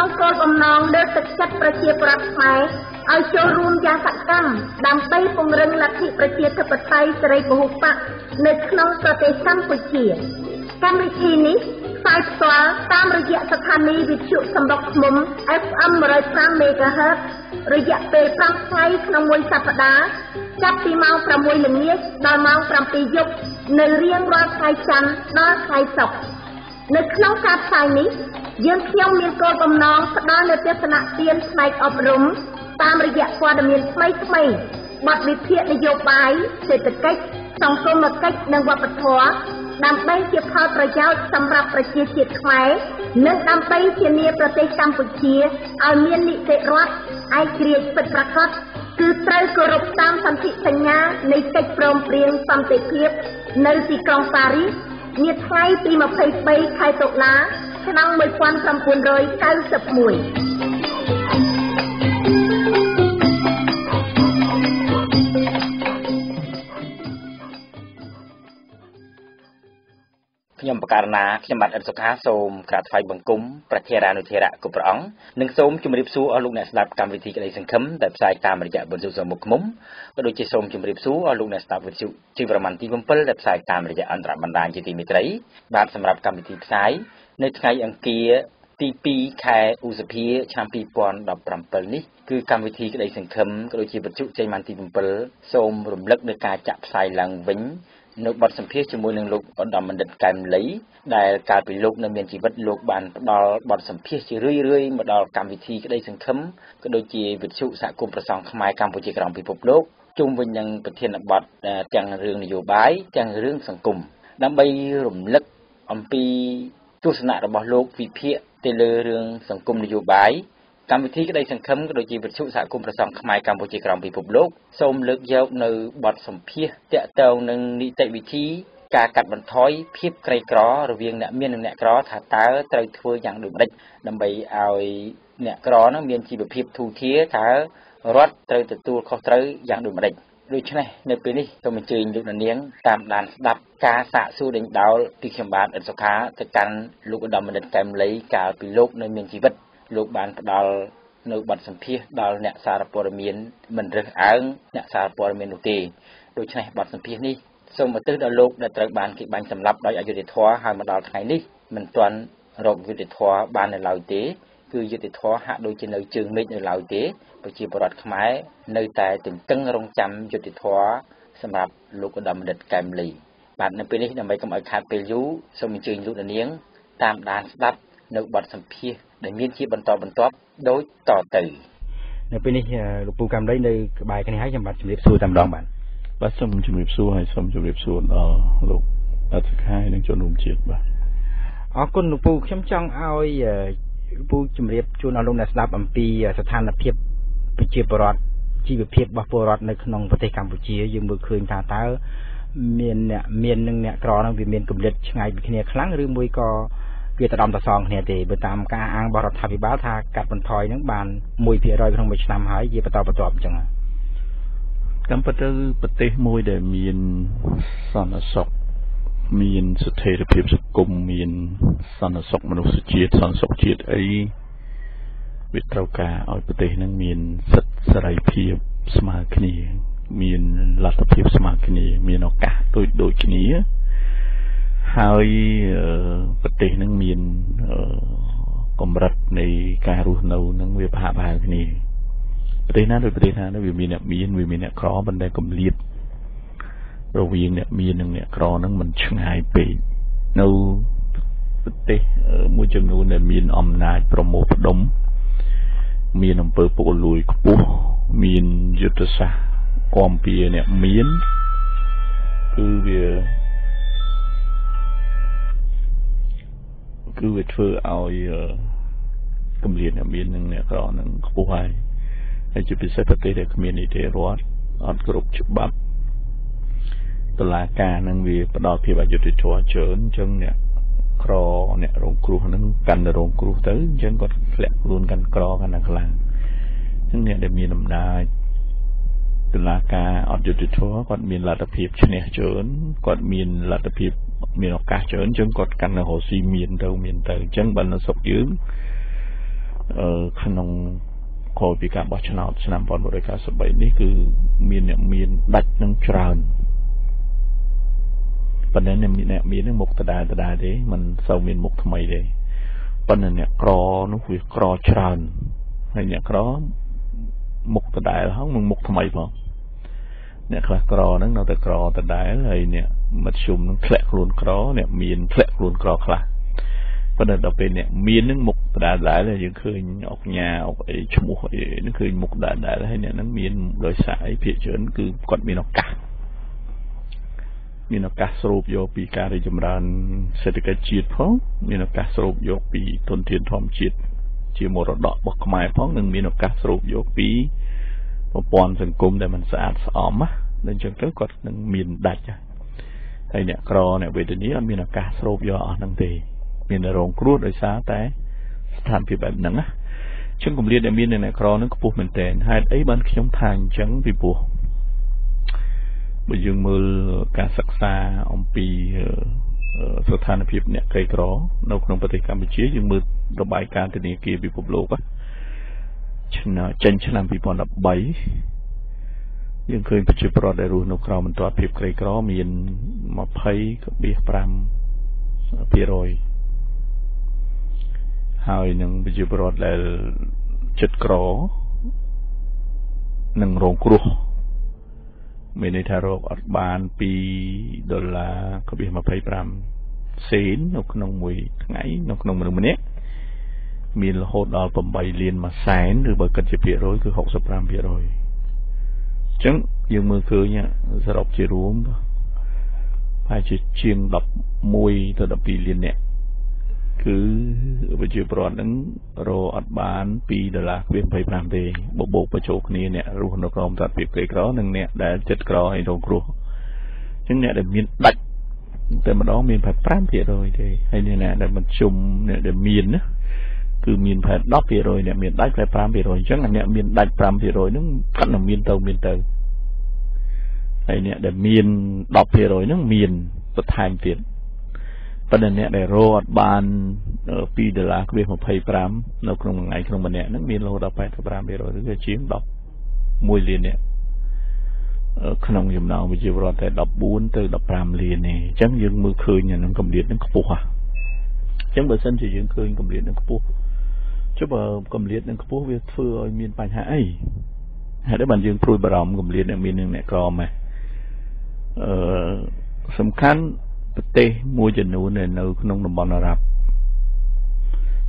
ក្នុងគោលបំណងលើកទឹកចិត្តប្រជាពលរដ្ឋខ្មែរឲ្យចូលរួមយ៉ាងសកម្មដើម្បីពង្រឹងលទ្ធិប្រជាធិបតេយ្យសេរីពហុបកនៅក្នុងប្រទេសកម្ពុជាកម្មវិធីនេះផ្សាយផ្ទាល់តាមរយៈស្ថានីយវិទ្យុសម្រុកឃុំ FM 105 MHz រយៈពេល5ថ្ងៃក្នុងមួយសប្តាហ៍ចាប់ពីម៉ោង6ល្ងាចដល់ម៉ោង7យប់នៅរៀងរាល់ថ្ងៃច័ន្ទដល់ថ្ងៃសុក្រនៅក្នុងការផ្សាយនេះ យើងខ្ញុំមានគោលបំណងផ្ដល់នូវទស្សនៈទានផ្នែកអប់រំតាមរយៈព័ត៌មានថ្មីថ្មីបទវិភាគនយោបាយសេដ្ឋកិច្ចសង្គមគិច្ចនិងវប្បធម៌ដើម្បីជាផលប្រយោជន៍សម្រាប់ប្រជាជាតិខ្មែរនិងដើម្បីធានាប្រទេសកម្ពុជាឲ្យមាននីតិរដ្ឋឯករាជ្យពិតប្រាកដគឺត្រូវគោរពតាមសន្ធិសញ្ញានៃកិច្ចព្រមព្រៀងសន្តិភាពនៅទីក្រុងប៉ារីសនាថ្ងៃទី23ខែតុលា ឆ្នាំ1991ខ្ញុំបករណាខ្ញុំបាទអិតសុខាសូមក្រាបថ្វាយបង្គំព្រះធរានុធរៈគ្រប់ព្រះអង្គនិងសូមជម្រាបសួរអស់លោកអ្នកស្ដាប់កម្មវិធីក្តីសង្ឃឹមដែលផ្សាយតាមរយៈបន្ទុសមុខមុំក៏ដូចជាសូមជម្រាបសួរអស់លោកអ្នកស្ដាប់វិទ្យុជីវរ៉ាន់ទី7ដែលផ្សាយតាមរយៈអន្តរបណ្ដាញជាទីមេត្រីបាទសម្រាប់កម្មវិធីផ្សាយ នៅថ្ងៃអង្គារទី2ខែឧសភាឆ្នាំ2017នេះគឺកម្មវិធីក្តីសង្ឃឹមក៏ដូចជាវិទ្យុចេញបានទី7សូមរំលឹកនៅការចាក់ផ្សាយឡើងវិញនៅបទសម្ភាសជាមួយនឹងលោកឧត្តមបណ្ឌិតកែមលីដែលកាលពីលោកនៅមានជីវិតលោកបានផ្ដល់បទសម្ភាសជារឿយៗមកដល់កម្មវិធីក្តីសង្ឃឹមក៏ដូចជាវិទ្យុសហគមន៍ប្រសង់ខ្មែរកម្ពុជាក្រោមពិភពលោកជុំវិញនឹងប្រធានបទទាំងរឿងនយោបាយទាំងរឿងសង្គមដើម្បីរំលឹកអំពី ទស្សនៈរបស់លោកវិភាគទៅលើរឿងសង្គមនយោបាយកម្មវិធីក្តីសង្ឃឹមក៏ដូចជាវិទ្យុសហគមន៍ប្រសង់ខ្មែរកម្ពុជាក្រោមពិភពលោកសូមលើកយកនៅបទសម្ភាសតាក់ទងនឹងនីតិវិធីការកាត់បន្ថយភាពក្រីក្ររវាងអ្នកមាននិងអ្នកក្រថាតើត្រូវធ្វើយ៉ាងដូចម្តេចដើម្បីឲ្យអ្នកក្រនឹងមានជីវភាពធូរធារតើរដ្ឋត្រូវទទួលខុសត្រូវយ៉ាងដូចម្តេច ដូច្នេះនៅពេលនេះសូមអញ្ជើញលោកនាងតាមដានស្ដាប់ការសាកសួរដេញដោលពីខ្ញុំបាទអិតសុខាទៅកាន់លោកឧត្តមបណ្ឌិតកែមលីកាលពីលោកនៅមានជីវិតលោកបានផ្ដល់នៅបទសម្ភាសដល់អ្នកសារព័ត៌មានមិនរើសអើងអ្នកសារព័ត៌មាននោះទេដូច្នេះបទសម្ភាសនេះសូមឧទ្ទិសដល់លោកដែលត្រូវបានគេបាញ់សម្លាប់ដោយអយុត្តិធម៌ហើយមកដល់ថ្ងៃនេះមិនទាន់រកយុត្តិធម៌បាននៅឡើយទេ គឺយុត្តិធម៌ហាក់ដូចជានៅជើងមេឃនៅឡើយទេប្រជាពលរដ្ឋខ្មែរនៅតែទន្ទឹងរង់ចាំយុត្តិធម៌សម្រាប់លោកឧត្តមបណ្ឌិតកែមលីបាទនៅពេលនេះដើម្បីកុំឲ្យខាតពេលយូរសូមអញ្ជើញលោកនាង តាមដានស្ដាប់នៅបទសម្ភាសដែលមានជាបន្តបន្ទាប់ដូចតទៅនៅពេលនេះលោកពូកំដីនៅក្បែរគ្នាហើយខ្ញុំបាទជម្រាបសួរតែម្ដងបាទបាទសូមជម្រាបសួរហើយសូមជម្រាបសួរដល់លោកអធិការនិងជនរួមជាតិបាទអរគុណលោកពូខ្ញុំចង់ឲ្យលោក ពូជម្រាបជូនដល់លោកអ្នកស្ដាប់អំពីស្ថានភាពប្រជាពលរដ្ឋជីវភាពរបស់ពលរដ្ឋនៅក្នុងប្រទេសកម្ពុជាយើងមើលឃើញថាតើមានអ្នកមាននិងអ្នកក្រនឹងវាមានកម្រិតឆ្ងាយពីគ្នាខ្លាំងឬមួយក៏វាទៅដំតសងគ្នាទេបើតាមការអាងរបស់រដ្ឋាភិបាលថាកាត់បន្ថយនឹងបាន1%ក្នុងមួយឆ្នាំហើយជាបន្តបន្ទាប់អញ្ចឹងតាមពិតទៅប្រទេសមួយដែលមានសន្តិសុខ មានស្ថិរភាពសង្គមមានសន្តិសុខមនុស្សជាតិសន្តិសុខជាតិអីវាត្រូវការឲ្យប្រទេសនឹងមានសិទ្ធិសេរីភាពស្មើគ្នា មានលទ្ធភាពស្មើគ្នា មានឱកាសដូចដូចគ្នាហើយប្រទេសនឹងមានកម្រិតនៃការរស់នៅនឹងវាប្រហាក់ប្រហែលគ្នាប្រទេសណាដូចប្រទេសណាវាមានអ្នកមានវាមានអ្នកក្រប៉ុន្តែកម្រិត រវាងអ្នកមាននិងអ្នកក្រនឹងមិនឆ្ងាយពេកនៅប្រទេសមួយចំនួនដែលមានអំណាចប្រមូលផ្ដុំ មានអំពើពុករលួយខ្ពស់មានយុទ្ធសាស្ត្រគាំពៀអ្នកមានគឺវាគឺវាធ្វើឲ្យកម្រិតអ្នកមាននិងអ្នកក្រនឹងខ្ពស់ហើយហើយជាពិសេសប្រទេសដែលគ្មាននីតិរដ្ឋអត់គ្រប់ច្បាប់ តឡាការនឹងវាផ្ដល់ភាពអយុត្តិធម៌ច្រើនអញ្ចឹងអ្នកក្រអ្នករគ្រោះហ្នឹងកាន់តែរងគ្រោះទៅអញ្ចឹងគាត់ធ្លាក់ខ្លួនកាន់ក្រកាន់តែខ្លាំងអញ្ចឹងអ្នកដែលមានអំណាចតឡាការអត់យុត្តិធម៌គាត់មានលទ្ធភាពឈ្នះច្រើនគាត់មានលទ្ធភាពមានឱកាសច្រើនអញ្ចឹងគាត់កាន់តែរស់ស៊ីមានទៅមានទៅអញ្ចឹងបើនៅស្រុកយើងអឺក្នុងក្រោយពីការបោះឆ្នោតឆ្នាំ1993នេះគឺមានអ្នកមានដាច់នឹងច្រើន ប៉ុន្តែអ្នកអ្នកមាននឹងមុខដដែលដដែលទេมันសូវមានមុខថ្មីទេប៉ុន្តែអ្នកក្រនោះវាក្រច្រើនហើយអ្នកក្រមុខដដែលហងនឹងមុខថ្មីផងអ្នកខ្លះក្រហ្នឹងនៅតែក្រដដែលហើយអ្នកមធ្យមនឹងធ្លាក់ខ្លួនក្រអ្នកមានធ្លាក់ខ្លួនក្រខ្លះប៉ុន្តែដល់ពេលអ្នកមាននឹងមុខដដែលដែរយើងឃើញអុកញ៉ាអុកអីឈ្មោះអីនឹងឃើញមុខដដែលហើយអ្នកហ្នឹងមានដោយសារអីភាគច្រើនគឺគាត់មានឱកាស មានឱកាសស្រូបយកពីការរីចម្រើនសេដ្ឋកិច្ចជាតិផងមានឱកាសស្រូបយកពីទុនធានធម្មជាតិជាមរតករបស់ខ្មែរផងនិងមានឱកាសស្រូបយកពីប្រព័ន្ធសង្គមដែលมันស្អាតស្អំណាដល់អញ្ចឹងទៅគាត់នឹងមានដាច់ហើយអ្នកក្រអ្នកវេទនីអត់មានឱកាសស្រូបយកអស់ហ្នឹងទេ មានរងគ្រោះដោយសារតែស្ថានភាពបែបហ្នឹងណាចឹងគម្លាតដែលមាននៅអ្នកក្រនឹងខ្ពស់មែនតើហេតុអីបានខ្ញុំថាអញ្ចឹងពីព្រោះ បើយើងមើលការសិក្សាអំពីស្ថានភាពអ្នកក្រីក្រ នៅក្នុងប្រទេសកម្ពុជាយើងមើលរបាយការណ៍ធនាគារពិភពលោកឆ្នាំចេញឆ្នាំ2013យើងឃើញប្រជាពលរដ្ឋដែលរស់នៅក្រោមបន្ទាត់ភាពក្រីក្រមាន20.5%ហើយនឹងប្រជាពលរដ្ឋដែលចិត្តក្រនឹងរងគ្រោះ មានន័យថារកអត់បាន2ដុល្លារក្បៀស25សេននៅក្នុងមួយថ្ងៃនៅក្នុងមនុស្សម្នាក់មានរហូតដល់8លានមួយសែនឬបើគិតជាភាគរយគឺ65%អញ្ចឹងយើងមើលឃើញសរុបជារួមប្រហែលជាជាង11ទៅ12លាននាក់ គឺប្រជាពលរដ្ឋហ្នឹងរកអត់បាន2ដុល្លារ25ទេបបោកបញ្ចូលគ្នាអ្នករស់នៅក្រោមតតភាពក្រីក្រនិងអ្នកដែលចិត្តក្រហើយរងគ្រោះអញ្ចឹងអ្នកដែលមានដាច់តែម្ដងមាន5%ទេហើយអ្នកដែលមិនជុំអ្នកដែលមានណាគឺមានប្រហែល10%អ្នកមានដាច់ប្រហែល5%អញ្ចឹងអ្នកមានដាច់5%ហ្នឹងគាត់នឹងមានទៅមានទៅហើយអ្នកដែលមាន10%ហ្នឹងមានបន្ថែមទៀត ប៉ុន្តែអ្នកដែលរកអត់បាន2ដុល្លារ25នៅក្នុងមួយថ្ងៃក្នុងម្នាក់ហ្នឹងមានរហូតដល់85%ឬក៏ជាង11លានអ្នកក្នុងចំណោមប្រជាពលរដ្ឋតែ14ទៅ15លានទេអញ្ចឹងយើងមើលឃើញអានឹងកម្រិតនឹងខ្ពស់ហ่ะអញ្ចឹងបើសិនជាយើងឃើញកម្រិតនឹងខ្ពស់ចុះបើកម្រិតនឹងខ្ពស់វាធ្វើឲ្យមានបញ្ហាអីហេតុអីបានយើងព្រួយបារម្ភកម្រិតនឹងមាននឹងអ្នកក្រម៉េះអឺសំខាន់ ប្រទេសមួយចំនួននៅក្នុងតំបន់អារ៉ាប់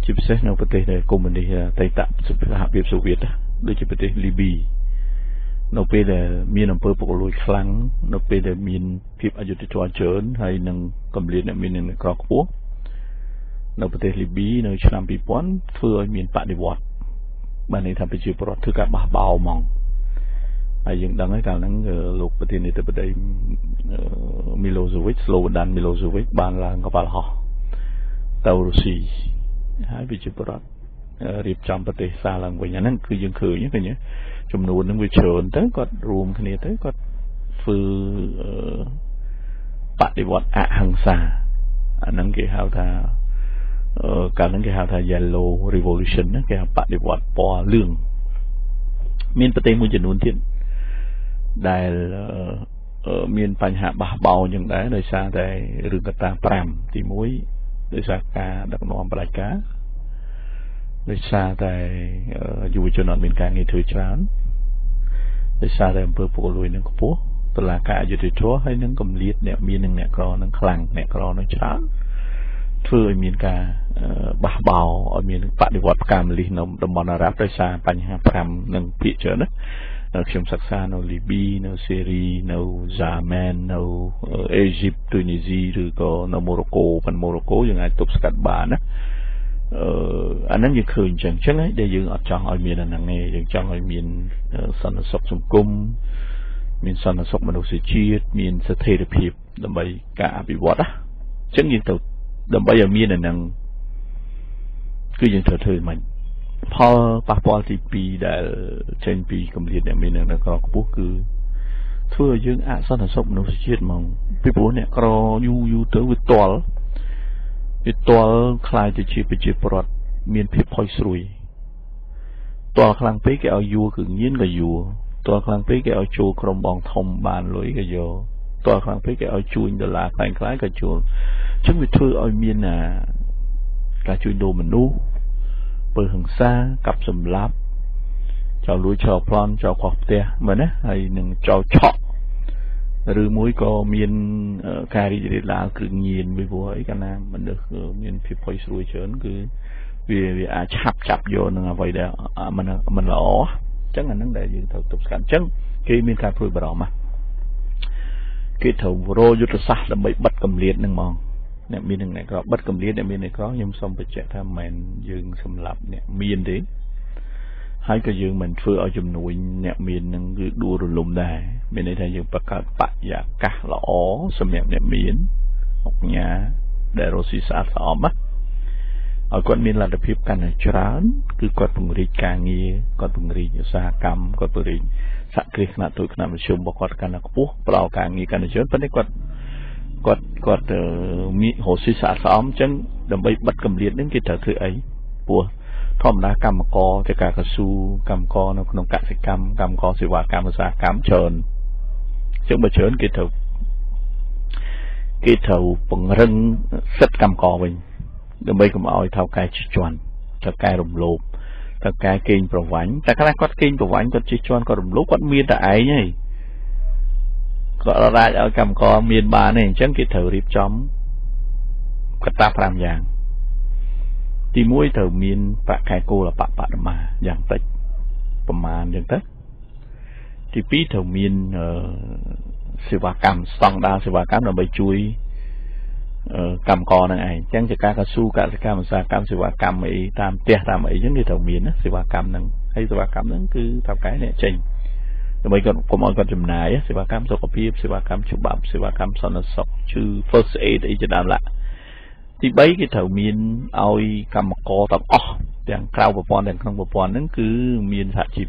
ជាពិសេសនៅប្រទេសដែលកុម្មុយនីសអតីតសហភាពសូវៀតដូចជាប្រទេសលីប៊ីនៅពេលដែលមានអំពើពុករលួយខ្លាំងនៅពេលដែលមានភាពអយុត្តិធម៌ច្រើនហើយនឹងកម្រិតអ្នកមាននឹងក្រខ្ពស់នៅប្រទេសលីប៊ីនៅឆ្នាំ2000ធ្វើឲ្យមានបដិវត្តបានន័យថាប្រជាពលរដ្ឋធ្វើការបះបោរហ្មង ហើយយើងដឹងហើយកាលហ្នឹងលោកប្រធានាធិបតីមីឡូសូវិចស្លូដានមីឡូសូវិចបានឡើងកប៉ាល់ហោះទៅរុស្ស៊ីហើយវិជាបរដ្ឋរៀបចំប្រទេសសាឡើងវិញអាហ្នឹងគឺយើងឃើញឃើញចំនួនហ្នឹងវាច្រើនទៅគាត់រួមគ្នាទៅគាត់ធ្វើបដិវត្តអហិង្សាអាហ្នឹងគេហៅថាកាលហ្នឹងគេហៅថា yellow revolution ណាគេហៅបដិវត្តពណ៌លឿងមានប្រទេសមួយចំនួនទៀត ដែលមានបញ្ហាបះបោរយ៉ាងដែរដោយសារតែរឿងកត្តា5ទី1ដោយសារការដឹកនាំផ្ដាច់ការដោយសារតែយុវជនអត់មានការងារធ្វើច្រើនដោយសារតែអំពើពុករលួយនឹងខ្ពស់តឡាការអយុធធម៌ហើយនឹងកម្រិតអ្នកមាននិងអ្នកក្រនឹងខ្លាំងអ្នកក្រនឹងច្រើនធ្វើឲ្យមានការបះបោឲ្យមានបដិវត្តកម្មលិះនៅតំបន់អារ៉ាប់ដោយសារបញ្ហា5និងភាគច្រើនណា ខ្ញុំសិក្សានៅលីប៊ីនៅសេរីនៅហ្សាមែននៅអេស៊ីបទូនីស៊ីឬក៏នៅម៉ូរ៉ូកូប៉ុន្តែម៉ូរ៉ូកូយើងអាចទប់ស្កាត់បានណាអឺអាហ្នឹងយើងឃើញអញ្ចឹងអញ្ចឹងហើយដែលយើងអត់ចង់ឲ្យមានអាហ្នឹងទេយើងចង់ឲ្យមានសន្តិសុខសង្គមមានសន្តិសុខមនុស្សជាតិមានស្ថិរភាពដើម្បីការអភិវឌ្ឍណាអញ្ចឹងយើងទៅដើម្បីឲ្យមានអាហ្នឹងគឺយើងត្រូវធ្វើមិន ផលប៉ះពាល់ទី2ដែលចេញពីកម្រិតអ្នកមាននៅក្រខ្ពស់គឺធ្វើឲ្យយើងអសន្តិសុខមនុស្សជាតិហ្មងពីព្រោះអ្នកក្រយូរយូរទៅវាតល់វាតល់ខ្លាយទៅជាប្រជាពលរដ្ឋមានភាពផុយស្រួយតល់ខ្លាំងពេកគេឲ្យយួរគឺញៀនក៏យួរតល់ខ្លាំងពេកគេឲ្យចូលក្រុមបងធំបានលុយក៏យកតល់ខ្លាំងពេកគេឲ្យជួញដុល្លារខ្លាំងខ្លាំងក៏ជួលអញ្ចឹងវាធ្វើឲ្យមានអាការជួញដូរមនុស្ស ពើហិង្សាកាប់សម្លាប់ចោលលួចឆោប្លន់ចោលខុសផ្ទះមែនណាហើយនឹងចោលឆក់ឬមួយក៏មានការរីករាលដាលគ្រឿងញៀនពីព្រោះអីកាលណាមនុស្សមានភាពផុយស្រួយច្រើនគឺវាវាអាចឆាប់ចាប់យកនឹងអ្វីដែលមិនមិនល្អអញ្ចឹងអានឹងដែលយើងត្រូវទប់ស្កាត់អញ្ចឹងគេមានការព្រួយបារម្ភគេត្រូវរយុទ្ធសាស្ត្រដើម្បីបិទកម្លៀតនឹងហ្មង អ្នកមាននឹងអ្នកក្របិទកម្លៀតអ្នកមានអ្នកក្រខ្ញុំសូមបញ្ជាក់ថាមិនមែនយើងសម្លាប់អ្នកមានទេហើយក៏យើងមិនធ្វើឲ្យជំនួយអ្នកមាននឹងគឺដួលរលំដែរមានន័យថាយើងបង្កើតបរិយាកាសល្អសម្រាប់អ្នកមានអុកញ៉ាដែលរស់ស៊ីស្អាតស្អំណាឲ្យគាត់មានលទ្ធភាពកាន់តែច្រើន គឺគាត់ពង្រីកការងារគាត់ពង្រីកឧស្សាហកម្មគាត់ពង្រីកសហគ្រាសខ្នាតតូចខ្នាតមធ្យមរបស់គាត់កាន់តែខ្ពស់ផ្ដល់ការងារកាន់តែច្រើនប៉ុន្តែគាត់ គាត់គាត់មានរស់ស៊ីស្អាតស្អំអញ្ចឹងដើម្បីបិទកម្រិតនឹងគេត្រូវធ្វើអីពោះធម្មតាកម្មករទៅការកស៊ូកម្មករនៅក្នុងកសិកម្មកម្មករសេវាកម្មឧស្សាហកម្មច្រើនអញ្ចឹងបើច្រើនគេត្រូវគេត្រូវពង្រឹងសិទ្ធិកម្មករវិញដើម្បីកុំឲ្យថៅកែជិះជាន់ថៅកែរំលោភថៅកែកេងប្រវាញ់តែខ្លះគាត់កេងប្រវាញ់គាត់ជិះជាន់គាត់រំលោភគាត់មានតែឯងហីគា ត់អាចឲ្យកម្មករមានបានទេអញ្ចឹងគេត្រូវរៀបចំកត្តា5យ៉ាង ទី1ត្រូវមានប្រាក់ខែគោលបបដមាយ៉ាងតិចប្រមាណអញ្ចឹងទៅទី2ត្រូវមានសេវាកម្មស្តង់ដារសេវាកម្មដើម្បីជួយកម្មករនឹងឯងអញ្ចឹងជាការកស៊ូកសិកម្មឧស្សាហកម្មសេវាកម្មអីតាមផ្ទះតាមអីអញ្ចឹងគេត្រូវមានសេវាកម្មហ្នឹងហើយសេវាកម្មហ្នឹងគឺថាកែអ្នកចេញ ដើម្បីគាត់កុំឲ្យគាត់ចំណាយសេវាកម្មសុខភាពសេវាកម្មច្បាប់សេវាកម្មសន្តិសុខជឺ first aid អីជាដើមឡាទី3គេត្រូវមានឲ្យកម្មករទាំងអស់ទាំងក្រៅប្រព័ន្ធទាំងក្នុងប្រព័ន្ធហ្នឹងគឺមានសហជីព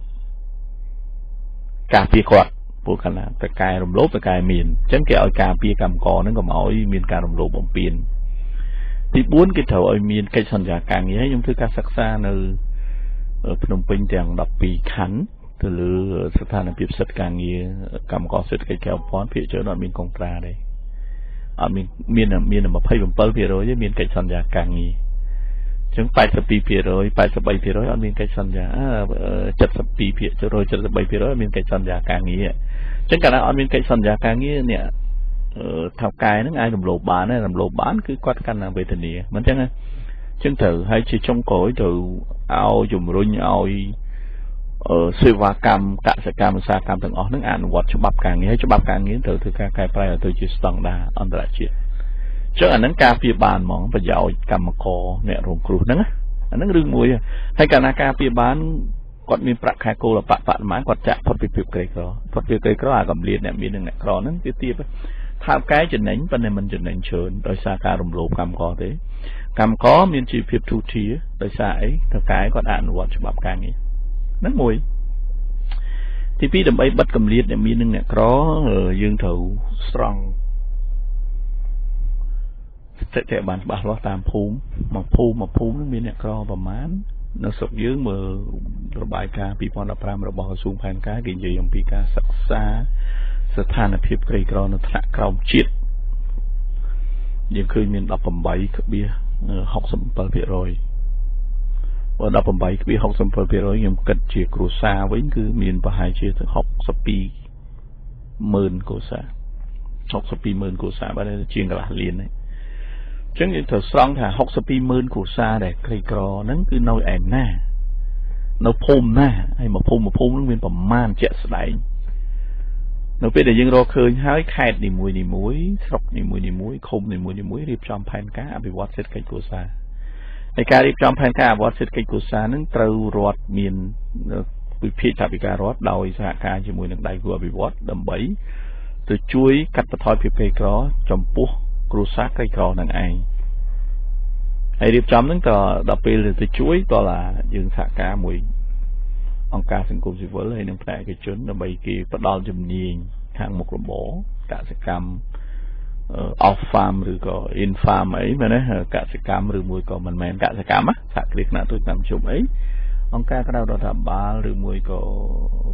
ការពារគាត់ពួកកណាតកែរំលោភតកែមានអញ្ចឹងគេឲ្យការពារកម្មករហ្នឹងកុំឲ្យមានការរំលោភបំពានទី4គេត្រូវឲ្យមានកិច្ចសន្យាការងារខ្ញុំធ្វើការសិក្សានៅភ្នំពេញទាំង12ខណ្ឌ ទៅលើស្ថានភាពសិទ្ធិការងារកម្មករសេដ្ឋកិច្ចក្រៅប្រព័ន្ធភាគច្រើនអត់មានកុងត្រាទេអត់មានមានមាន27%ទេមានកិច្ចសន្យាការងារអញ្ចឹង82% 83%អត់មានកិច្ចសន្យា72% 73%អត់មានកិច្ចសន្យាការងារអញ្ចឹងកាលណាអត់មានកិច្ចសន្យាការងារអ្នកថៅកែហ្នឹងអាចរំលោភបានដែររំលោភបានគឺគាត់កាន់តែវេទនាមិនអញ្ចឹងអញ្ចឹងត្រូវហើយជាចុងក្រោយត្រូវឲ្យជំរុញឲ្យ សេវាកម្មកសកម្មឧស្សាហកម្មទាំងអស់ហ្នឹងអនុវត្តច្បាប់ការងារច្បាប់ការងារត្រូវធ្វើការកែប្រែឲ្យទៅជាស្តង់ដារអន្តរជាតិចឹងអាហ្នឹងការពៀបានហ្មងប្រយោជន៍កម្មករអ្នករងគ្រោះហ្នឹងអាហ្នឹងរឿងមួយហើយកាលណាការពៀបានគាត់មានប្រាក់ខែគោលបបប្រមាណគាត់ចាក់ផុតពីភាពក្រីក្រផុតពីក្រីក្រអាកំលៀតអ្នកមាននឹងអ្នកក្រហ្នឹងវាទៀតថើបកែចំណេញប៉ុន្តែមិនចំណេញច្រើនដោយសារការរំលោភកម្មករទេកម្មករមានជីវភាពទូធាដោយសារអីតើកែគាត់អនុវត្តច្បាប់ការងារ ហ្នឹងមួយទី2ដើម្បីបិទកម្លៀតអ្នកមាននឹងអ្នកក្រយើងត្រូវស្រង់ស្ថិតិបានច្បាស់លាស់តាមភូមិមកភូមិមកភូមិនឹងមានអ្នកក្រប្រមាណនៅស្រុកយើងមើលរបាយការណ៍2015របស់ក្រសួងផែនការគេនិយាយអំពីការសិក្សាស្ថានភាពក្រីក្រនៅថ្នាក់ក្រោមជាតិយើងឃើញមាន18.67%បើ 18.67%ខ្ញុំគិតជាគ្រួសារវិញគឺមានប្រហែលជា62ម៉ឺនគ្រួសារ62ម៉ឺនគ្រួសារបាទជាងកន្លះលានហ្នឹងអញ្ចឹងយើងត្រូវស្រង់ថា62ម៉ឺនគ្រួសារដែលក្រីក្រហ្នឹងគឺនៅឯណានៅភូមិណាហើយមួយភូមិមួយភូមិហ្នឹងមានប្រមាណជាក់ស្ដែងនៅពេលដែលយើងរកឃើញហើយខេត្តនីមួយនីមួយស្រុកនីមួយនីមួយឃុំនីមួយនីមួយរៀបចំផែនការអភិវឌ្ឍសេដ្ឋកិច្ចគ្រួសារ ហើយការរៀបចំផែនការអភិវឌ្ឍសេដ្ឋកិច្ចគ្រួសារនឹងត្រូវរដ្ឋមានវិភាគថវិការដ្ឋដោយសហការជាមួយនឹងដៃគូអភិវឌ្ឍដើម្បីទៅជួយកាត់បន្ថយភាពក្រីក្រ ចំពោះគ្រួសារក្រីក្រនឹងឯងហើយរៀបចំហ្នឹងក៏ដល់ពេលទៅជួយតឡាយើងសហការមួយអង្គការសង្គមស៊ីវិលហើយនិងផ្នែកឯកជនដើម្បីគេផ្ដល់ជំនាញខាងមុខរបរកសិកម្ម off farm ឬក៏ in farm អីមែនទេកសិកម្មឬមួយក៏មិនមែនកសិកម្មសហគ្រាសខ្នាតតូចតាមជុំអីអង្គការក្រៅរដ្ឋាភិបាលឬមួយក៏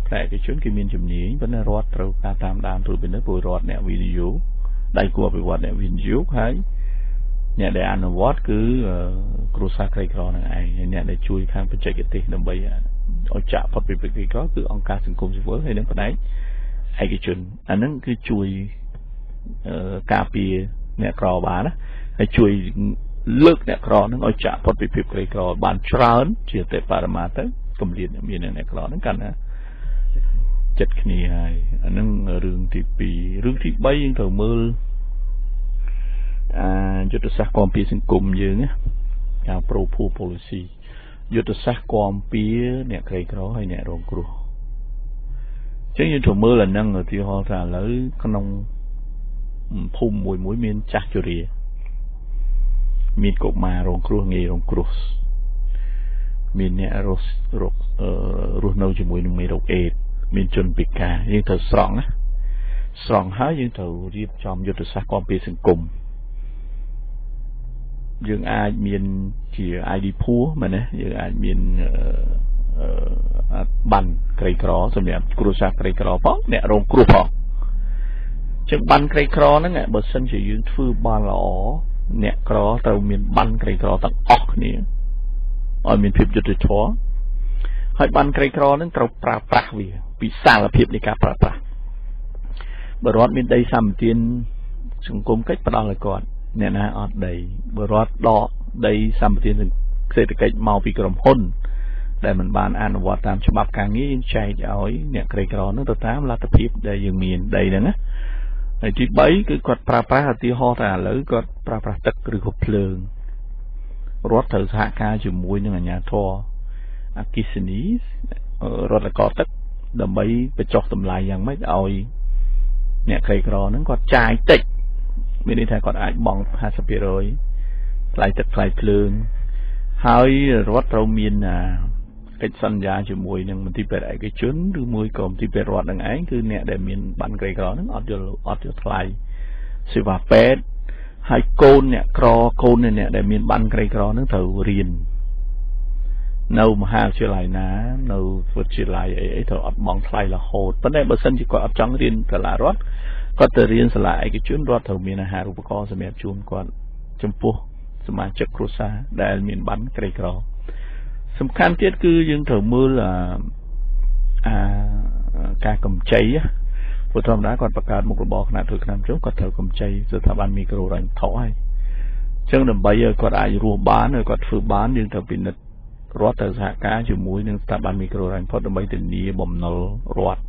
ផ្នែកឯកជនគេមានជំនាញប៉ុន្តែរដ្ឋត្រូវការតាមដានត្រួតពិនិត្យពលរដ្ឋអ្នកវិនិយោគដៃគូអភិវឌ្ឍអ្នកវិនិយោគហើយអ្នកដែលអនុវត្តគឺគ្រួសារក្រីក្រនឹងឯងហើយអ្នកដែលជួយខាងបច្ចេកទេសដើម្បីឲ្យចាក់ផុតពីក្រីក្រគឺអង្គការសង្គមស៊ីវិលហើយនឹងផ្នែកឯកជនអាហ្នឹងគឺជួយ ការពារអ្នកក្របានណាហើយជួយលើកអ្នកក្រនឹងឲ្យចាក់ផុតពីភាពក្រីក្របានច្រើនជាទេបរមាទៅគម្លាតមានអ្នកក្រនឹងកាន់ណាចិត្តគ្នាហើយអានឹងរឿងទី2រឿងទី3យើងត្រូវមើលអាយុទ្ធសាស្ត្រគាំពៀសង្គមយើងណាការ pro poor policy យុទ្ធសាស្ត្រគាំពៀអ្នកក្រីក្រហើយអ្នករងគ្រោះចឹងយើងត្រូវមើលអានឹងឧទាហរណ៍ថាឥឡូវក្នុង ភូមិមួយមួយមានចាស់ជរាមានកុមាររងគ្រោះងាយរងគ្រោះមានអ្នករស់រស់រស់នៅជាមួយនឹងមេរោគអេដមានជនពិការយើងត្រូវស្រង់ណាស្រង់ហើយយើងត្រូវរៀបចំយុទ្ធសាស្ត្រគាំពារសង្គមយើងអាចមានជា ID ភួរមែនទេយើងអាចមានបានក្រីក្រសម្រាប់គ្រួសារក្រីក្រផងអ្នករងគ្រោះផង ចឹងបានក្រីក្រហ្នឹងបើសិនជាយើងធ្វើបានល្អអ្នកក្រត្រូវមានបានក្រីក្រទាំងអស់គ្នាឲ្យមានភាពយុត្តិធម៌ហើយបានក្រីក្រហ្នឹងត្រូវប្រើប្រាស់វាពិសាលភាពនៃការប្រើប្រាស់បើរដ្ឋមានដីសម្បទានសង្គមកិច្ចផ្ដល់ឲ្យគាត់អ្នកណាអត់ដីបើរដ្ឋដកដីសម្បទានសេដ្ឋកិច្ចមកពីក្រុមហ៊ុនដែលមិនបានអនុវត្តតាមច្បាប់ការងារយើងចែកឲ្យអ្នកក្រីក្រនោះទៅតាមលទ្ធភាពដែលយើងមានដីហ្នឹងណា ហើយទី3គឺគាត់ប្រើប្រាស់ឧទាហរណ៍ថាឥឡូវគាត់ប្រើប្រាស់ទឹកឬក៏ភ្លើងរដ្ឋត្រូវសហការជាមួយនឹងអាជ្ញាធរអគិសនីរដ្ឋកោទឹកដើម្បីបញ្ចុះតម្លៃយ៉ាងម៉េចឲ្យអ្នកក្រីក្រហ្នឹងគាត់ចាយតិចមានន័យថាគាត់អាចបង់50%ថ្លៃទឹកថ្លៃភ្លើងហើយរដ្ឋត្រូវមាន កិច្ចសន្យាជាមួយនឹងមន្ទីរពេទ្យឯកជនឬមួយក៏មន្ទីរពេទ្យរដ្ឋនឹងឯងគឺអ្នកដែលមានបានក្រីក្រហ្នឹងអត់យល់អត់យល់ថ្លៃសេវាពេទ្យហើយកូនអ្នកក្រកូនអ្នកដែលមានបានក្រីក្រហ្នឹងត្រូវរៀននៅមហាវិទ្យាល័យណានៅវិទ្យាល័យអីអីត្រូវអត់បង់ថ្លៃរហូតប៉ុន្តែបើសិនជាគាត់អត់ចង់រៀនសាលារដ្ឋគាត់ទៅរៀនសាលាឯកជនរដ្ឋត្រូវមានអាហារូបករណ៍សម្រាប់ជូនគាត់ចំពោះសមាជិកគ្រួសារដែលមានបានក្រីក្រ សំខាន់ទៀតគឺយើងត្រូវមើលអាអាការកម្ចីព្រោះធម្មតាគាត់បង្កើតមុខរបរខ្នាតធ្វើឆ្នាំជុំគាត់ត្រូវកម្ចីស្ថាប័នមីក្រូរ៉ាញ់ថោហើយអញ្ចឹងដើម្បីឲ្យគាត់អាចរស់បានហើយគាត់ធ្វើបានយើងត្រូវពិនិត្យរដ្ឋទៅសហការជាមួយនឹងស្ថាប័នមីក្រូរ៉ាញ់ផុតដើម្បីធានាបំណុលរដ្ឋ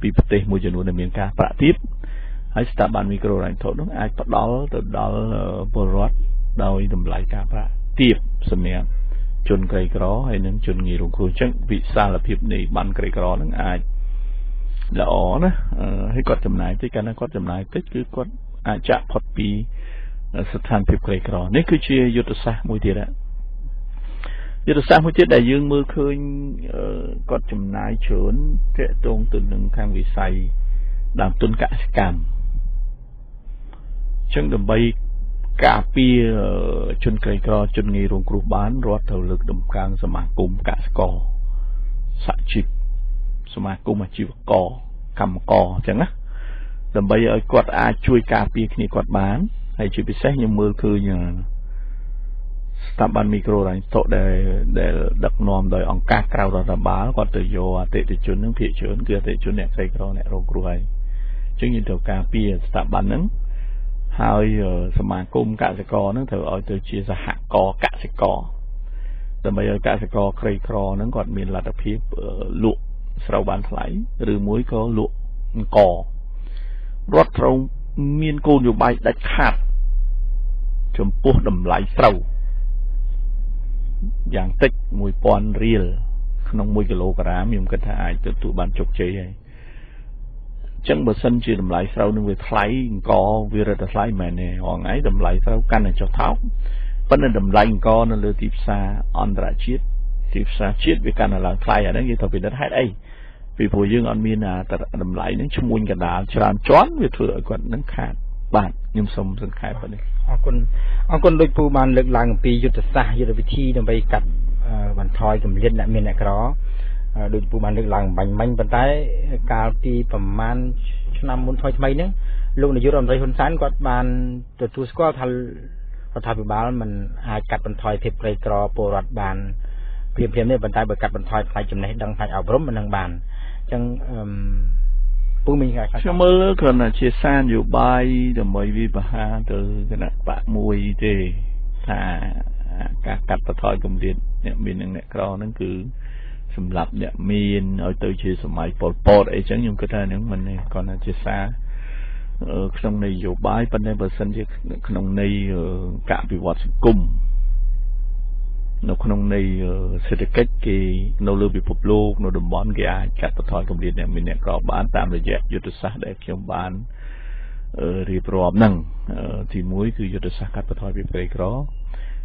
ពីប្រទេសមួយចំនួនដែលមានការប្រាក់ទាបហើយស្ថាប័នមីក្រូរ៉ាញ់ថោនោះអាចផ្ដល់ទៅដល់ពលរដ្ឋដោយតម្លៃការប្រាក់ទាបសម្រាប់ ជនក្រីក្រហើយនឹងជនងាយរងគ្រោះអញ្ចឹងវិសាលភាពនៃបានក្រីក្រនឹងអាចល្អណាហើយគាត់ចំណាយតិចកាលណាគាត់ចំណាយតិចគឺគាត់អាចចាក់ផុតពីស្ថានភាពក្រីក្រនេះគឺជាយុទ្ធសាស្ត្រមួយទៀតយុទ្ធសាស្ត្រមួយទៀតដែលយើងមើលឃើញគាត់ចំណាយច្រើនតកតងទៅនឹងខាងវិស័យដើមទុនកសិកម្មចឹងដើម្បី ការពារជនក្រីក្រជនងាយរងគ្រោះបានរដ្ឋត្រូវលើកដំកើងសមាគមកសិករសហជីពសមាគមអាជីវករកម្មករអញ្ចឹងណាដើម្បីឲ្យគាត់អាចជួយការពារគ្នាគាត់បានហើយជាពិសេសខ្ញុំមើលឃើញស្ថាប័នមីក្រូរ៉ាញ់តូដែលដែលដឹកនាំដោយអង្គការក្រៅរដ្ឋាភិបាលគាត់ទៅយកអតិថិជននឹងភាគច្រើនគឺអតិថិជនអ្នកក្រីក្រអ្នករងគ្រោះហើយអញ្ចឹងយើងត្រូវការពារស្ថាប័នហ្នឹង ហើយសមាគមកសិករហ្នឹងត្រូវឲ្យទៅជាសហគរកសិករដើម្បីឲ្យកសិករក្រីក្រហ្នឹងគាត់មានលទ្ធភាពលក់ស្រូវបានថ្លៃឬមួយក៏លក់អង្គរដ្ឋត្រូវមានគោលនយោបាយដាច់ខាតចំពោះតម្លៃស្រូវយ៉ាងតិច1000រៀលក្នុង1គីឡូក្រាមខ្ញុំគិតថាអាចទទួលបានជោគជ័យហើយ ចឹងបើសិនជាតម្លៃស្រូវនឹងវាថ្លៃអង្គវារត់តែថ្លៃមែនទេរងថ្ងៃតម្លៃស្រូវកាន់តែចុះថោកប៉ុន្តែតម្លៃអង្គនៅលើទីផ្សារអន្តរជាតិទីផ្សារជាតិវាកាន់តែឡើងថ្លៃអាហ្នឹងយើងត្រូវពិនិត្យហេតុអីពីព្រោះយើងអត់មានតម្លៃហ្នឹងឈ្មួញកណ្ដាលច្រើនជាន់វាធ្វើឲ្យគាត់នឹងខាតបាទខ្ញុំសូមសង្ខេបប៉ុណ្ណេះអរគុណអរគុណលោកពូបានលើកឡើងអំពីយុទ្ធសាស្ត្រយុទ្ធវិធីដើម្បីកាត់បន្ថយកម្រិតអ្នកមានអ្នកក្រ ដូចពូបានលើកឡើងបាញ់មិញប៉ុន្តែកាលពីប្រហែលឆ្នាំមុនថ្មីថ្មីហ្នឹងលោកនាយករដ្ឋមន្ត្រីហ៊ុនសែនគាត់បានទទួលស្គាល់ថារដ្ឋាភិបាលមិនអាចកាត់បន្ថយភាពក្រីក្រពលរដ្ឋបានព្រាមព្រាមនេះប៉ុន្តែបើកាត់បន្ថយផ្នែកចំណេះដឹងផ្នែកអប់រំមិននឹងបានអញ្ចឹងអឺពូមានការខ្ញុំមើលគ្រាន់តែជាសារនយោបាយដើម្បីវិបហាទៅគណៈបកមួយទេថាការកាត់បន្ថយកម្រិតអ្នកមាននិងអ្នកក្រហ្នឹងគឺ សម្រាប់អ្នកមានឲ្យទៅជាសម័យប៉ុលពតអីចឹងខ្ញុំគិតថាហ្នឹងមិនគ្រាន់តែជាសារក្នុងនយោបាយប៉ុន្តែបើសិនជាក្នុងន័យការវិវត្តសង្គមនៅក្នុងន័យសេដ្ឋកិច្ចគេនៅលើពិភពលោកនៅតំបន់គេអាចកាត់បន្ថយកម្រិតអ្នកមានអ្នកក្របានតាមរយៈយុទ្ធសាស្ត្រដែលខ្ញុំបានរៀបរាប់ហ្នឹងទី1គឺយុទ្ធសាស្ត្រកាត់បន្ថយភាពក្រីក្រ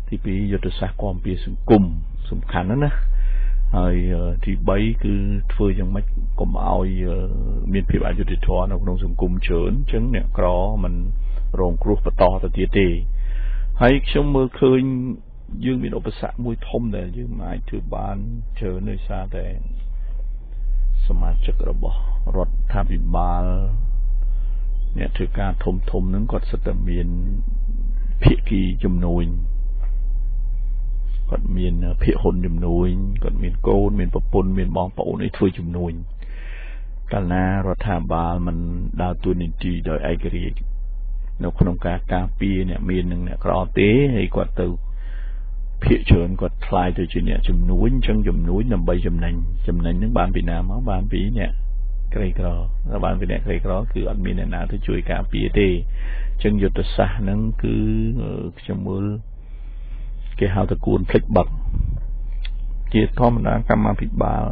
ទី2យុទ្ធសាស្ត្រគាំពារសង្គមសំខាន់ណាស់ណា ហើយទី3គឺធ្វើយ៉ាងម៉េចកុំឲ្យមានភាពអយុត្តិធម៌នៅក្នុងសង្គមច្រើនអញ្ចឹងអ្នកក្រมันរងគ្រោះបន្តទៅទៀតទេហើយខ្ញុំមើលឃើញយើងមានឧបសគ្គមួយធំដែលយើងមិនអាចធ្វើបានច្រើនដោយសារតែសមាជិករបស់រដ្ឋាភិបាលអ្នកធ្វើការធំធំហ្នឹងគាត់សិតតែមានភាគីជំនួយ គាត់មានភាគហ៊ុនជំនួយគាត់មានកូនមានប្រពន្ធមានបងប្អូនអីធ្វើជំនួយកាលណារដ្ឋាភិបាលមិនដើរតួនាទីដោយឯករាជ្យនៅក្នុងការការពារអ្នកមាននិងអ្នកក្រទេហើយគាត់ទៅភាកច្រើនគាត់ខ្លាយទៅជាអ្នកជំនួញអញ្ចឹងជំនួញដើម្បីចំណេញចំណេញនឹងបានពីណាមកបានពីអ្នកក្រីក្រតែបានពីអ្នកក្រីក្រគឺអត់មានអ្នកណាទៅជួយការពារទេអញ្ចឹងយុទ្ធសាស្ត្រហ្នឹងគឺខ្ញុំមើល គេហៅតគួនភ្លេចបឹកជាធម្មតាកម្មាភិបាល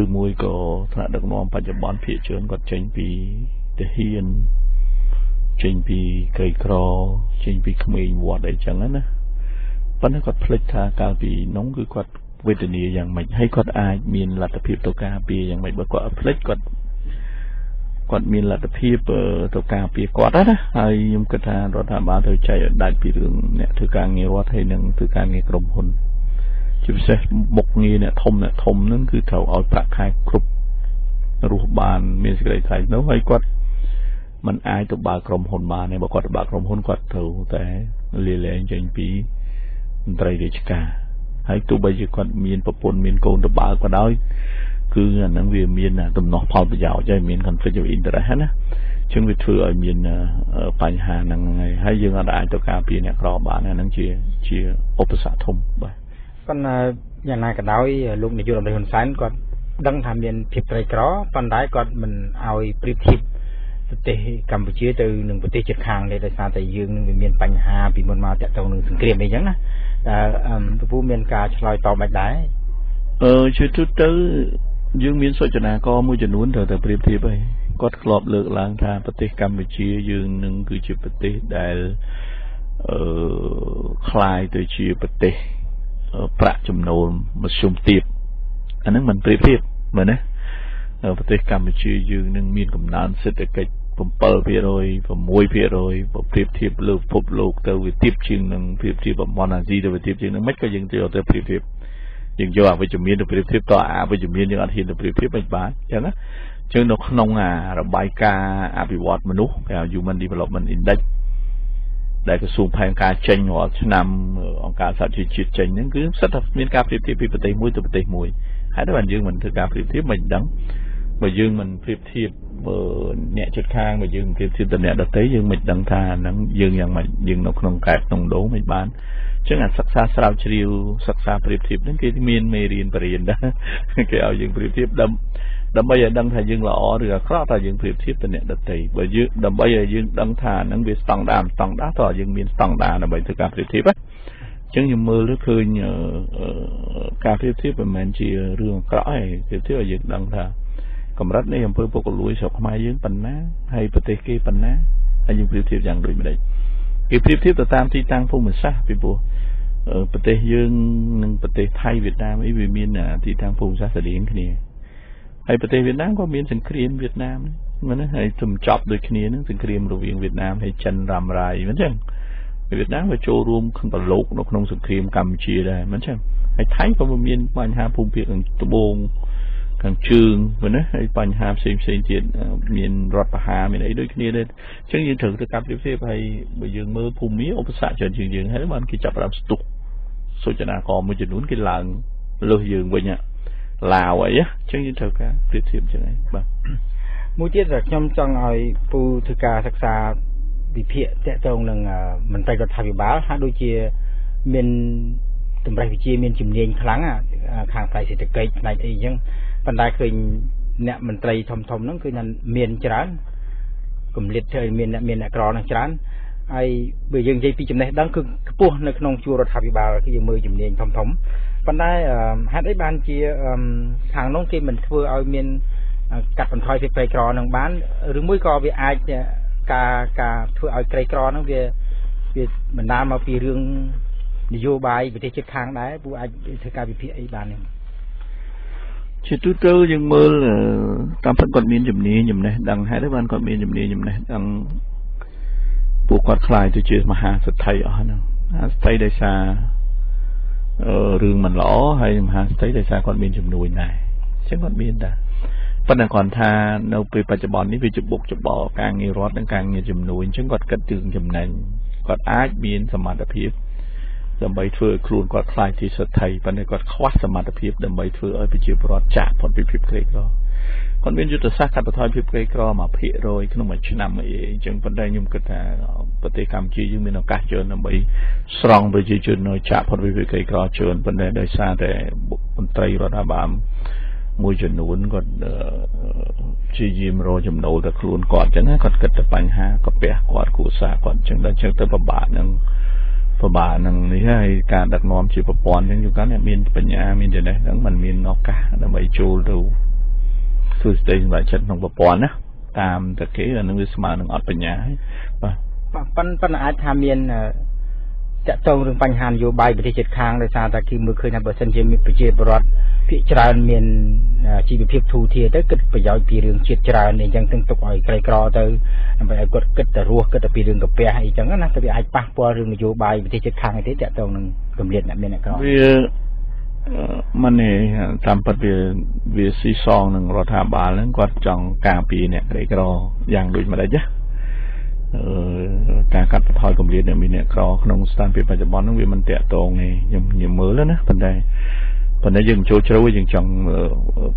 ឬមួយក៏ថ្នាក់ដឹកនាំបច្ចុប្បន្នភាគច្រើនគាត់ចេញពីទាហានចេញពីក្រីក្រចេញពីក្មេងវត្តអីចឹងណាប៉ុន្តែគាត់ភ្លេចថាកាលពីនោះគឺគាត់វេទនាយ៉ាងម៉េចហើយគាត់អាចមានលទ្ធភាពទៅការពារយ៉ាងម៉េចបើគាត់ភ្លេចគាត់ គាត់មានលទ្ធភាពទៅការពារគាត់ណាហើយខ្ញុំគិតថារដ្ឋាភិបាលត្រូវចែកឲ្យដាច់ពីរឿងអ្នកធ្វើការងាររដ្ឋហើយនឹងធ្វើការងារក្រុមហ៊ុនជាពិសេសមុខងារអ្នកធំអ្នកធំហ្នឹងគឺត្រូវឲ្យប្រាក់ខែគ្រប់រស់បានមានសេចក្តីថ្លៃនោះហើយគាត់มันអាចទៅបើក្រុមហ៊ុនបានទេបើគាត់ទៅបើក្រុមហ៊ុនគាត់ត្រូវតែលាលែងចេញពីមន្ត្រីរាជការហើយទោះបីជាគាត់មានប្រពន្ធមានកូនទៅបើក៏ដោយ គឺអាហ្នឹងវាមានដំណោះផលប្រយោជន៍ហើយមាន conflict of interest ណាជាងវាធ្វើឲ្យមានបញ្ហាហ្នឹងហើយហើយយើងអាចអាចទៅការពារអ្នកក្របានហ្នឹងជាជាឧបសគ្គធំបាទប៉ុន្តែយ៉ាងណាក៏ដោយលោកនាយករដ្ឋមន្ត្រីហ៊ុនសែនគាត់ដឹងថាមានភាពក្រីក្រប៉ុន្តែគាត់មិនឲ្យប្រៀបធៀបប្រទេសកម្ពុជាទៅនឹងប្រទេសជិតខាងនេះដោយសារតែយើងនឹងវាមានបញ្ហាពីមុនមកតាក់ទងនឹងសង្គ្រាមអីចឹងណាតើពពូមានការឆ្លើយតបមិនដែរអឺជាទូទៅ យើងមានសុចនាករមួយចំនួនត្រូវតែប្រៀបធៀបហើយគាត់ធ្លាប់លើកឡើងថាប្រទេសកម្ពុជាយើងនឹងគឺជាប្រទេសដែលអឺคล้ายទៅជាប្រទេសប្រាក់ចំណូលមធ្យមទាបអាហ្នឹងមិនប្រៀបធៀបមើលណាប្រទេសកម្ពុជាយើងនឹងមានកំណើនសេដ្ឋកិច្ច7% 6%ប្រៀបធៀបលើពិភពលោកទៅវាទៀបជាងនឹងប្រៀបធៀបតំបន់អាស៊ីទៅវាទៀបជាងនឹងមិនក៏យើងយកទៅប្រៀបធៀប យើងយកអវិជ្ជមានទៅប្រៀបធៀបតអវិជ្ជមានយើងអត់ហ៊ានទៅប្រៀបធៀបមិនបានអញ្ចឹងណាអញ្ចឹងនៅក្នុងអារបាយការណ៍អភិវឌ្ឍមនុស្សគេហៅ Human Development Index ដែលក្រសួងផែនការចេញរាល់ឆ្នាំអង្គការសហជីវជាតិចេញហ្នឹងគឺសិតតែមានការប្រៀបធៀបពីប្រទេសមួយទៅប្រទេសមួយហើយតែបានយើងមិនធ្វើការប្រៀបធៀបមិនដឹងបើយើងមិនប្រៀបធៀបអ្នកជិតខាងបើយើងប្រៀបធៀបទៅអ្នកដទៃយើងមិនដឹងថាហ្នឹងយើងយ៉ាងម៉េចយើងនៅក្នុងកែបក្នុងដូងមិនបាន ចឹងអាសិក្សាស្រាវជ្រាវសិក្សាប្រៀបធៀបហ្នឹងគេមានមេរៀនបរិញ្ញាដែរគេឲ្យយើងប្រៀបធៀបដើម្បីដើម្បីឲ្យដឹងថាយើងល្អឬអាក្រក់ថាយើងប្រៀបធៀបទៅអ្នកដទៃបើយើងដើម្បីឲ្យយើងដឹងថាហ្នឹងវាស្តង់ដារស្តង់ដារតើយើងមានស្តង់ដារដើម្បីធ្វើការប្រៀបធៀបណាចឹងខ្ញុំមើលទៅឃើញការប្រៀបធៀបមិនមែនជារឿងអាក្រក់ទេប្រៀបធៀបឲ្យយើងដឹងថាកម្រិតនៃអំពើពុករលួយស្រុកខ្មែរយើងប៉ុណ្ណាហើយប្រទេសគេប៉ុណ្ណាហើយយើងប្រៀបធៀបយ៉ាងដូចម្ដេច គេប្រៀបធៀបទៅតាមទីតាំងភូមិសាស្ត្រពីព្រោះប្រទេសយើងនិងប្រទេសថៃវៀតណាមអីវាមានទីតាំងភូមិសាស្ត្រស្រដៀងគ្នាហើយប្រទេសវៀតណាមក៏មានសង្គ្រាមវៀតណាមមែនទេហើយទំចប់ដូចគ្នានឹងសង្គ្រាមរវាងវៀតណាមហើយចិនរ៉ាំរ៉ៃមែនទេវៀតណាមក៏ចូលរួមក្នុងប្រឡូកនៅក្នុងសង្គ្រាមកម្ពុជាដែរមែនទេហើយថៃក៏មានបញ្ហាភូមិភាគខាងត្បូង ខាងជើងមែនទេហើយបញ្ហាផ្សេងផ្សេងទៀតមានរដ្ឋបហាមានអីដូចគ្នាដែរអញ្ចឹងយើងត្រូវទៅកាប់ប្រៀបធៀបហើយបើយើងមើលភូមិឧបសគ្គច្រើនជាងយើងហើយបានគេចាប់ផ្ដើមស្ទុះសូចនាករមួយចំនួនគេឡើងលើសយើងវិញឡាវអីអញ្ចឹងយើងត្រូវការប្រៀបធៀបអញ្ចឹងហើយបាទមួយទៀតខ្ញុំចង់ឲ្យពូធ្វើការសិក្សាវិភាគតកតងនឹងមន្ត្រីរដ្ឋាភិបាលហាក់ដូចជាមានតម្រេះវិជាមានជំនាញខ្លាំងខាងផ្នែកសេដ្ឋកិច្ចផ្នែកអីអញ្ចឹង ប៉ុន្តែឃើញអ្នកមន្ត្រីធំធំហ្នឹងគឺមានច្រើនគម្លាតទៅមានអ្នកមានអ្នកក្រនឹងច្រើនហើយបើយើងនិយាយពីចំណេះដឹងគឺខ្ពស់នៅក្នុងជួររដ្ឋាភិបាលគឺយើងមើលជំនាញធំធំប៉ុន្តែហេតុអីបានជាខាងនោះគេមិនធ្វើឲ្យមានកាត់បន្ថយភាពក្រីក្រនឹងបានឬមួយក៏វាអាចការការធ្វើឲ្យក្រីក្រនឹងវាវាបណ្ដាលមកពីរឿងនយោបាយប្រទេសជិតខាងដែរពូអាចធ្វើការវិភាគអីបានទេ ជាទូទៅយើងមើលតាមពិតគាត់មានជំនាញចំណេះដឹងហើយបានគាត់មានជំនាញចំណេះដឹងពួកគាត់ខ្លាយទៅជាមហាសទ្ធិអស់ហ្នឹងមហាសទ្ធិដោយសាររឿងមិនល្អហើយមហាសទ្ធិដោយសារគាត់មានចំនួនដែរអញ្ចឹងគាត់មានដែរប៉ុន្តែគាត់ថានៅពេលបច្ចុប្បន្ននេះវាច្បុកច្បល់ការងាររដ្ឋនិងការងារចំនួនអញ្ចឹងគាត់គិតរឿងចំណេញគាត់អាចមានសមត្ថភាព ដើម្បីធ្វើឲ្យខ្លួនគាត់ខ្លាចជាសទ្ធិប៉ុន្តែគាត់ខ្វះសមត្ថភាពដើម្បីធ្វើឲ្យប្រជាពលរដ្ឋចាក់ផុតពីភាពក្រីក្រគាត់មានយុទ្ធសាស្ត្រកាត់បន្ថយភាពក្រីក្រ1%ក្នុងមួយឆ្នាំអីអញ្ចឹងប៉ុន្តែខ្ញុំគិតថាប្រទេសកម្ពុជាយើងមានឱកាសច្រើនដើម្បីស្រង់ប្រជាជននៅចាក់ផុតពីភាពក្រីក្រច្រើនប៉ុន្តែដោយសារតែមន្ត្រីរដ្ឋាភិបាលមួយចំនួនគាត់ជាយាមរកចំណូលតែខ្លួនគាត់អញ្ចឹងគាត់គិតតែបញ្ហាកាពះគាត់គូសាគាត់អញ្ចឹងដល់អញ្ចឹងទៅពិបាកនឹង ពិបាកនឹងនេះហើយការដឹកនាំជាប្រព័ន្ធអញ្ចឹងជួនកាលអ្នកមានបញ្ញាមានចំណេះដឹងมันមានឱកាសដើម្បីចូលទៅធ្វើស្ដីសម្រាប់ចិត្តក្នុងប្រព័ន្ធណាតាមតែគេអានឹងវាស្មើនឹងអត់បញ្ញាបាទប៉ុន្តែអាចថាមាន តកតងរឿងបញ្ហានយោបាយប្រទេសជិតខាងដោយសារតែគេមើលឃើញថាបើសិនជាមានប្រជាពលរដ្ឋភាគច្រើនមានជីវភាពធូរធារទៅគិតប្រយោជន៍ពីរឿងជាតិច្រើនអីចឹងទាំងទុកឲ្យក្រីក្រទៅដើម្បីឲ្យគាត់គិតទៅរស់គិតទៅពីរឿងកាពះអីចឹងណាទៅវាអាចប៉ះពាល់រឿងនយោបាយប្រទេសជិតខាងអីទេតកតងនឹងកម្រិតអ្នកមានអ្នកក្រវាមិនទេតាមពិតវាវាស៊ីសងនឹងរដ្ឋាភិបាលហ្នឹងគាត់ចង់ការពារអ្នកក្រីក្រយ៉ាងដូចម្ដេចណា ការកាត់បន្ថយកម្រិតអ្នកមានអ្នកក្រក្នុងស្ថានភាពបច្ចុប្បន្នហ្នឹងវាមិនតាក់ទងទេខ្ញុំខ្ញុំមើលណាប៉ុន្តែប៉ុន្តែយើងចូលជ្រៅយើងចង់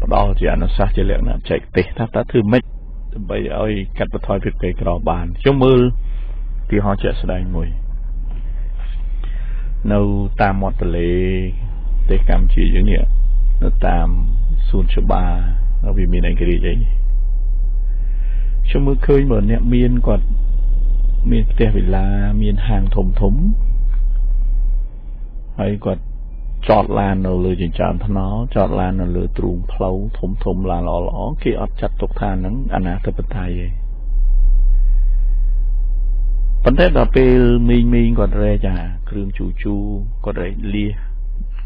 ផ្ដល់ជាអនុសាសន៍ជាលក្ខណៈបច្ចេកទេសថាតើធ្វើម៉េចដើម្បីឲ្យកាត់បន្ថយភាពក្រីក្របានខ្ញុំមើលទីហោជាក់ស្ដែងមួយនៅតាមមាត់ទន្លេប្រទេសកម្ពុជាយើងនេះនៅតាមសួនច្បារវាមានអីក្រីអីខ្ញុំមើលឃើញបើអ្នកមានគាត់ មានផ្ទះវិឡាមានហាងធំធំហើយគាត់ចតឡាននៅលើចិញ្ចើមថ្នល់ចតឡាននៅលើទ្រូងផ្លូវធំធំឡានល្អល្អគេអត់ចាត់ទុកថាហ្នឹងអនាធិបតេយ្យទេប៉ុន្តែដល់ពេលមីងមីងគាត់រែកអាគ្រឿងជូជូគាត់រែកលៀស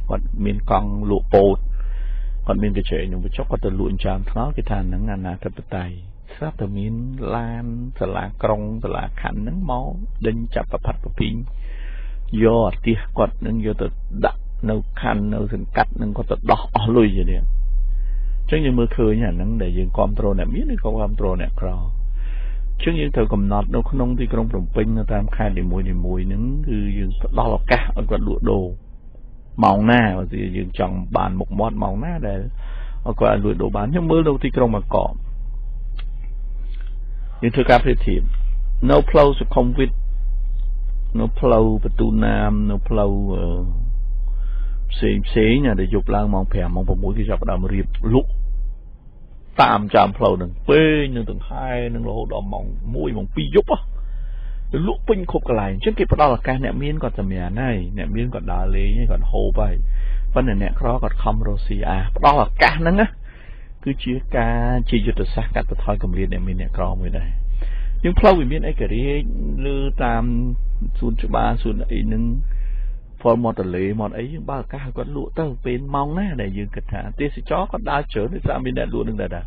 គាត់មានកង់លក់ពោតគាត់មានកញ្ចែងនឹងបញ្ចុកគាត់ទៅលក់ចាមថ្នល់គេថាហ្នឹងអនាធិបតេយ្យ ស្រាប់តែមានឡានសាលាក្រុងសាលាខណ្ឌហ្នឹងមកដេញចាប់ប្រផាត់ប្រពីងយកអាទិះគាត់នឹងយកទៅដាក់នៅខណ្ឌនៅសង្កាត់នឹងគាត់ទៅដោះអស់លុយនេះអញ្ចឹងយើងមើលឃើញអាហ្នឹងដែលយើងគ្រប់គ្រងអ្នកមានឬក៏គ្រប់គ្រងអ្នកក្រអញ្ចឹងយើងត្រូវកំណត់នៅក្នុងទីក្រុងភ្នំពេញនៅតាមខេត្តនីមួយៗហ្នឹងគឺយើងផ្ដល់ឱកាសឲ្យគាត់លក់ដូរម៉ោងណាបើទីយើងចង់បានមុខមាត់ម៉ោងណាដែលឲ្យគាត់លក់ដូរបានខ្ញុំមើលនៅទីក្រុងមកកក យើងធ្វើការប្រៀបធៀបនៅផ្លូវសុខុមវិទនៅផ្លូវបទូណាមនៅផ្លូវផ្សេងផ្សេងដែលយប់ឡើងម៉ោង5ម៉ោង6គេចាប់ផ្ដើមរៀបលក់តាមចាំផ្លូវនឹងពេញនឹងទាំងខែនឹងរហូតដល់ម៉ោង1ម៉ោង2យប់លក់ពេញគ្រប់កន្លែងអញ្ចឹងគេផ្ដល់ឱកាសអ្នកមានគាត់សម្រាប់ហើយអ្នកមានគាត់ដើរលេងគាត់ហូបហើយប៉ុន្តែអ្នកក្រគាត់ខំរស់ស៊ីអាផ្ដល់ឱកាសហ្នឹងណា គឺជាការជាយុទ្ធសាស្ត្រកាត់បន្ថយកម្រិតអ្នកមានអ្នកក្រមួយដែរយើងផ្លូវវាមានឯករាជ្យលើតាមសួនច្បារសួនអីហ្នឹងពលមកទលេមកអីយើងបើឱកាសឲ្យគាត់លក់ទៅពេលម៉ោងណាដែលយើងគិតថាទេសចរគាត់ដើរច្រើនដោយសារមានអ្នកលក់នឹងដែរ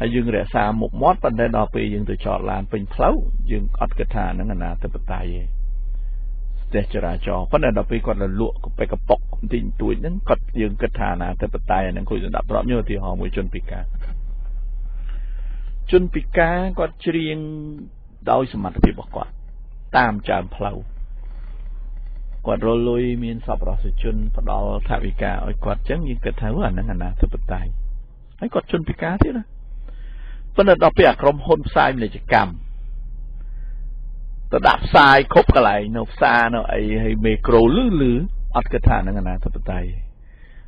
ហើយយើងរក្សាមុខមាត់ប៉ុន្តែដល់ពេលយើងទៅចតឡានពេញផ្លូវយើងអត់គិតថាហ្នឹងអាណាទៅបតៃទេ ស្ទះចរាចរណ៍ប៉ុន្តែដល់ពេលគាត់លក់កប៉ិកកប៉ុកបន្តិចបន្តួចហ្នឹងគាត់យើងគិតថាណាទៅបតៃហ្នឹងគួរសម្រាប់ត្រប់ញោឧទាហរណ៍មួយជនពិការជនពិការគាត់ច្រៀងដោយសមត្ថភាពរបស់គាត់ តាមចើមផ្លូវគាត់រលុយមានសប្បុរសជនផ្ដល់ថវិកាឲ្យគាត់ចឹងយើងគិតថាអាហ្នឹងអាណាធិបតេយ្យហើយគាត់ជនពិការទៀតណាប៉ុន្តែដល់ពេលអាក្រុមហ៊ុនផ្សាយពាណិជ្ជកម្ម ទៅដាក់ផ្សាយគ្រប់កន្លែងនៅផ្សារនៅអីហើយមេក្រូលឺលឺអត់គិតថាហ្នឹងអាណាធិបតេយ្យ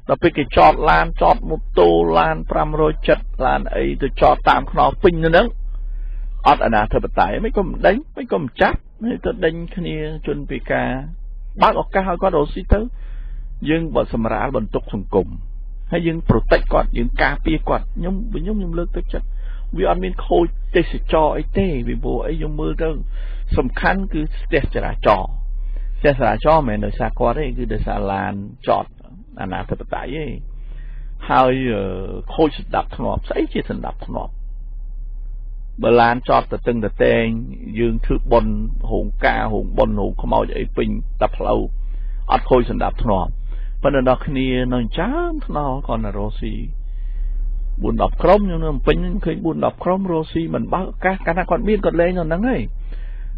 ដល់ពេលគេចតឡានចតម៉ូតូឡាន570ឡានអីទៅចតតាមខ្នងពេញនៅហ្នឹងអត់អនាធិបតេយ្យមិនក៏មិនដេញមិនក៏មិនចាប់ទៅដេញគ្នាជនពិការបើកឱកាសឲ្យគាត់រស់ស៊ីទៅយើងបើសម្រាលបន្ទុកសង្គមហើយយើងប្រតិចគាត់យើងការពារគាត់ខ្ញុំខ្ញុំខ្ញុំលើកទឹកចិត្តវាអត់មានខូចទេសចរអីទេពីព្រោះអីខ្ញុំមើលទៅ សំខាន់គឺស្ទះចរាចរណ៍ស្ទះចរាចរណ៍មិនមែនដោយសារគាត់ទេគឺដោយសារឡានចតអាណាធិបតេយ្យទេហើយខូចស្ដាប់ធ្នាប់ស្អីជាស្ដាប់ធ្នាប់បើឡានចតទៅតឹងតតែងយើងធ្វើប៉ុនរោងការរោងប៉ុនរោងខ្មោចអីពេញតែផ្លូវអត់ខូចសម្ដាប់ធ្នាប់ប៉ុន្តែដល់គ្នានៅចាំថ្នល់គាត់ណារស់ស៊ី4 10ក្រុមខ្ញុំនៅពេញឃើញ4 10ក្រុមរស់ស៊ីមិនបើកឱកាសកាលណាគាត់មានគាត់លេងនៅហ្នឹងហើយ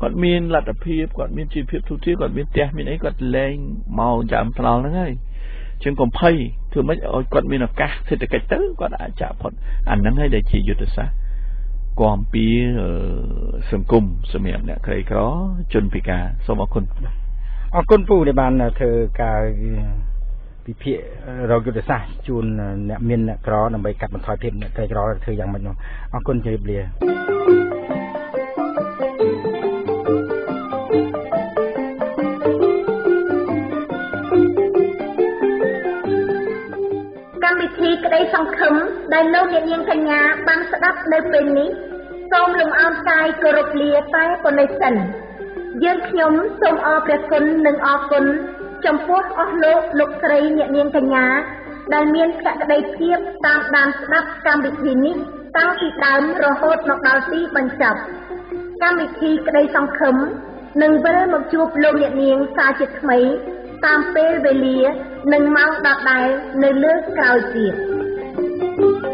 គាត់មានលទ្ធភាពគាត់មានជីវភាពទូទៅគាត់មានផ្ទះមានអីគាត់លេងមកចាំថ្នល់ហ្នឹងហើយជាងកំភៃធ្វើម៉េចឲ្យគាត់មានឱកាសសេដ្ឋកិច្ចទៅគាត់អាចចាក់ផុតអាហ្នឹងហើយដែលជាយុទ្ធសាស្ត្រគាំពៀសង្គមសម្រាប់អ្នកក្រីក្រជនពិការសូមអរគុណអរគុណពូដែលបានធ្វើការពិភាក្សារកយុទ្ធសាស្ត្រជូនអ្នកមានអ្នកក្រដើម្បីកាត់បន្ថយភាពអ្នកក្រីក្រធ្វើយ៉ាងម៉េចនោះអរគុណជម្រាបលា ធីក្តីសង្ឃឹមដែលលោកអ្នកនាងកញ្ញាបានស្ដាប់នៅពេលនេះសូមលំអោនកាយគោរពលាតែប៉ុណ្ណេះសិនយើងខ្ញុំសូមអរព្រះគុណនិងអរគុណចំពោះអស់លោកលោកស្រីអ្នកនាងកញ្ញាដែលមានភក្ដីភាពតាមដានស្ដាប់កម្មវិធីនេះតាំងពីដើមរហូតមកដល់ទីបញ្ចប់កម្មវិធីក្តីសង្ឃឹមនឹងវិលមកជួបលោកអ្នកនាងសាជាថ្មី តាមពេលវេលា និងម៉ោងដដែលនៅលើក្រោយទៀត thank you